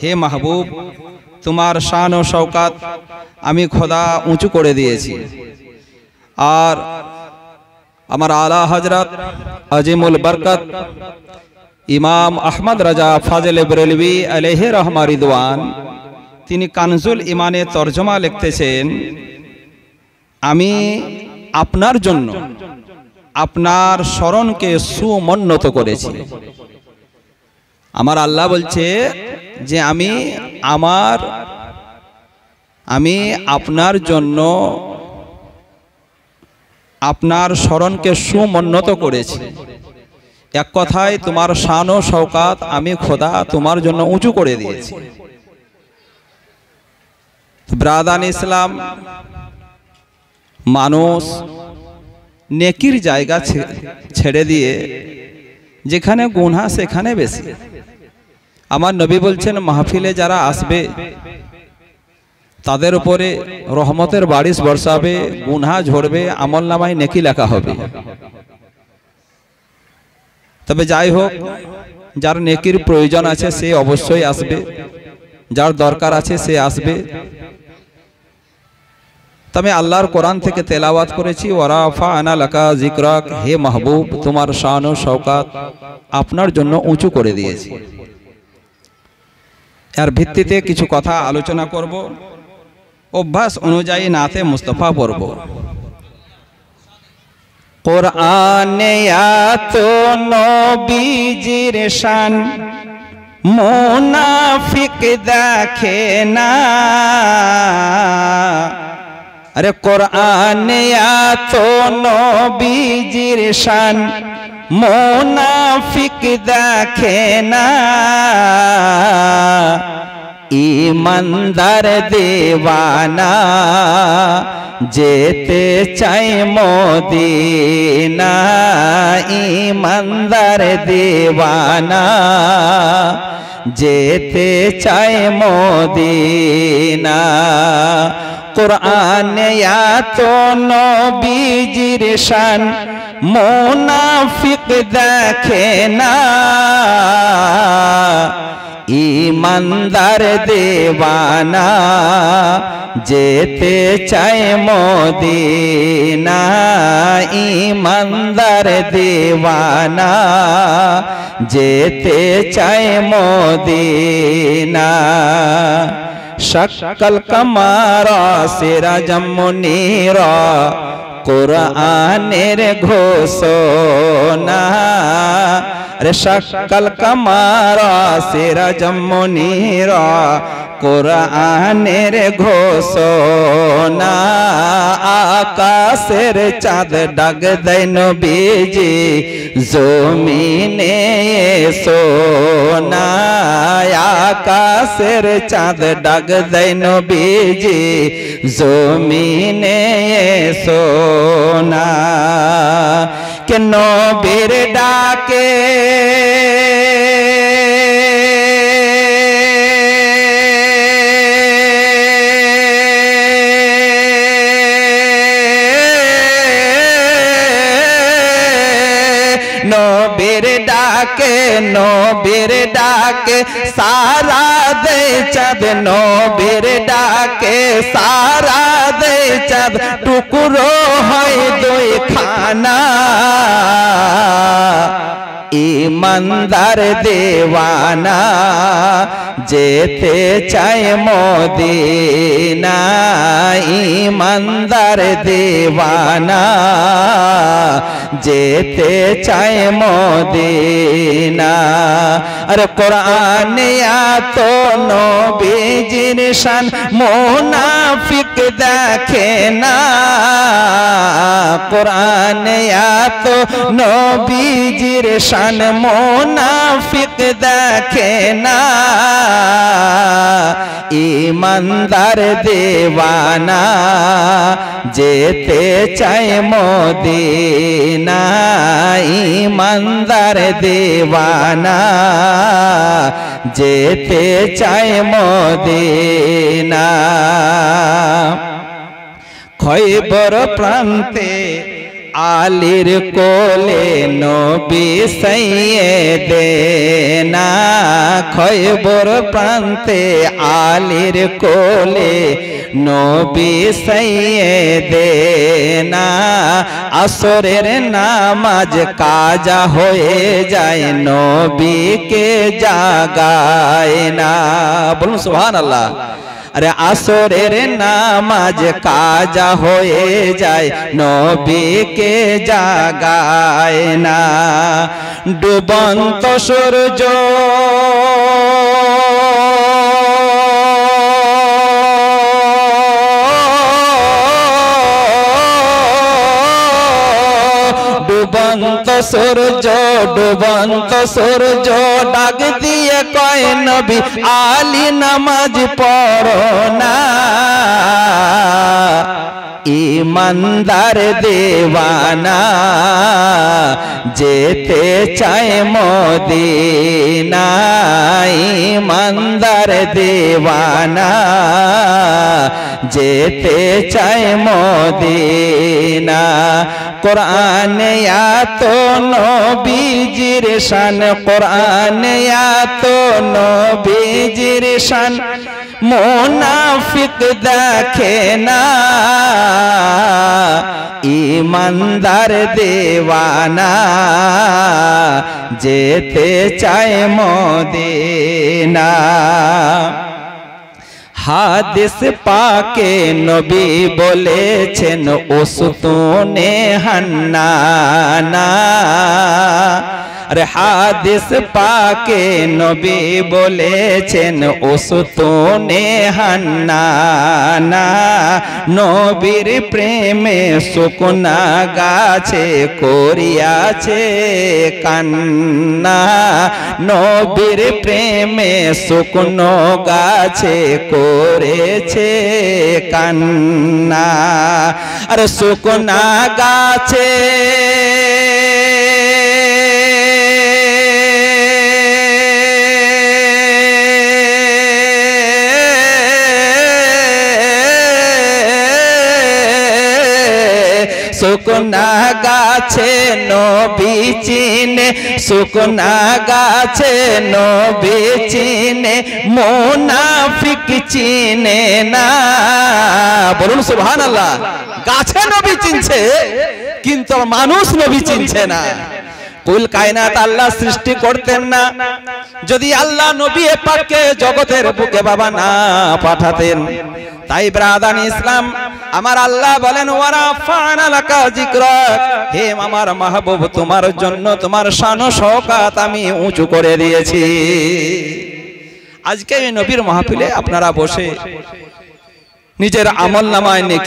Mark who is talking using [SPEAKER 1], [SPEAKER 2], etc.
[SPEAKER 1] হে মাহবুব, তোমার শান ও শওকাত আমি খোদা উঁচু করে দিয়েছি। আর আমার আলা হজরত আজিমুল বরকত, ইমাম আহমদ রাজা ফাজল বরেলভি আলহ রহমা রিদওয়ান, তিনি কানজুল ইমানে তর্জমা লিখতেছেন, আমি আপনার জন্য আপনার স্মরণকে সুমন্নত করেছি। আমার আল্লাহ বলছে যে আমি আমার, আমি আপনার জন্য আপনার স্মরণকে সুমন্নত করেছি। এক কথায় তোমার শান ও শওকাত আমি খোদা তোমার জন্য উঁচু করে দিয়েছি। ব্রাদান ইসলাম, মানুষ নেকির জায়গা ছেড়ে দিয়ে যেখানে গুনহা সেখানে বেশি। আমার নবী বলছেন, মাহফিলে যারা আসবে, তাদের উপরে রহমতের বারিশ বর্ষাবে, গুনহা ঝরবে, আমল নামায় নেকি লেখা হবে। তবে যাই হোক, যার নেকির প্রয়োজন আছে, সে অবশ্যই আসবে। যার দরকার আছে, সে আসবে। তবে আল্লাহর কোরআন থেকে তেলাওয়াত করেছি ওরাফা আনা লাকা জিকরাক হে মাহবুব, তোমার শান ও শওকাত আপনার জন্য উঁচু করে দিয়েছি। এর ভিত্তিতে কিছু কথা আলোচনা করব। অভ্যাস অনুযায়ী নাতে মুস্তফা পড়ব। কোরআনে শান, মুনাফিক দেখে না। আরে কোরআনে এত নবীজির শান মুনাফিক দেখে না। ইমানদার দেওয়ানা, যেতে চাই মদিনা। ইমানদার দেওয়ানা, যেতে চাই মদিনা। কোরআন এত নবীজির শান মুনাফিক দেখে না। ইমানদার দেওয়ানা যেতে চায় মদিনা। ইমানদার দেওয়ানা যেতে চায় মদিনা। সকল কমারা সেরা জমুনিরা কোরআনের ঘোষণা রে সকল কমারা সেরা জমুনিরা কোরআনের ঘোষণা আকাশের চাঁদ ডাক দেয় নবীজি জমিনে সোনা আকাশের চাঁদ ডাক দেয় নবীজি জমিনে সোনা কেন বীর ডাকে নবীর ডাকে নবীর ডাকে সারা দে চাঁদ নবীর ডাকে সারা দে চাঁদ টুকরো হয় দুই খানা ইমানদার দেওয়ানা যেতে চায় মদিনা ইমানদার দেওয়ানা যেতে চায় মদিনা। আর কোরআন এত নবীজির শান, মোনাফিক দেখে না। কোরআন এত নবীজির শান, মোনাফিক দেখে না। ইমানদার দেওয়ানা, যেতে চায় মদিনা। ইমানদার দেওয়ানা যেতে চায় মদিনা। খৈবর প্রান্তে আলির কোলে নবী সাইয়ে দেনা খয়বর প্রান্তে আলির কোলে নবী সাইয়ে দেনা আসরের নামাজ কাজা হয়ে যায় নবীকে জাগায় না। বলুন সুবহানাল্লাহ। আরে আসরের নামাজ কাজা হয়ে যায় নবীকে জাগায় না। ডুবন্ত সূর্য ডুবন্ত সূর্য ডুবন্ত সূর্য ডাক দিয়ে কয় নবী আলী নামাজ পড়ো না। ইমানদার দেওয়ানা, যেতে চায় মদিনা ইমানদার দেওয়ানা, যেতে চায় মদিনা। কোরআনে এত নবীজির শান, কোরআনে এত নবীজির শান। মোনাফিক দেখে না। ইমানদার দেওয়ানা যেতে চায় মদিনা। হাদিস পাকে নবী বলেছেন ওসুতুনে হান্নানা। আরে হাদিস পাকে নবী বলেছেন ওসুতুনে হান্নানা, নবীর প্রেমে শুকনা গাছে করিয়াছে কান্না, নবীর প্রেমে শুকনো গাছে করেছে কান্না। আর শুকনা গাছে শুকনা গাছে নবী চিনে, শুকনা গাছে নবী চিনে, মোনাফিক চিনে না। বলুন সুবহান আল্লাহ গাছে নবী চিনছে, কিন্তু মানুষ নবী চিনছে না। কুল কায়নাত আল্লাহ সৃষ্টি করতেন না। যদি আল্লাহ নবী পাককে জগতের বুকে বাবা না পাঠাতেন, তাই ব্রাদান ইসলাম আমার আল্লাহ বলেন, ওয়ারা হে আমার মাহবুব, তোমার জন্য তোমার শান শওকাত আমি উঁচু করে দিয়েছি। আজকে এই নবীর মাহফিলে আপনারা বসে নিজের আমল নামায় নেকি